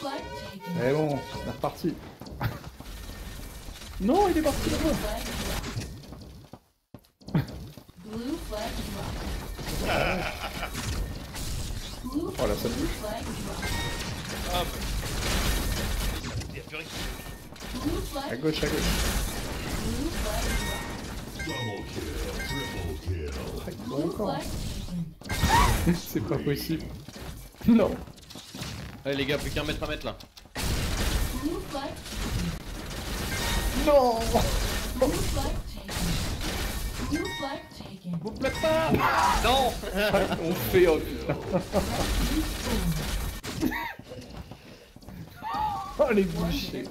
taken. Eh bon, c'est reparti. non, il est parti là-bas. Oh là, ça. Ah bah. Y'a plus rien À gauche, à gauche. taken. C'est pas possible. Non. Allez les gars, plus qu'un mètre à mettre là. Non blue flag taken. Blue flag taken. Vous plaît pas Non On fait... Oh putain. Oh les bouchées.